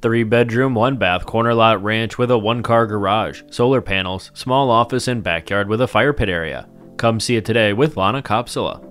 Three bedroom, one bath corner lot ranch with a one car garage, solar panels, small office, and backyard with a fire pit area. Come see it today with Lana Kopsala.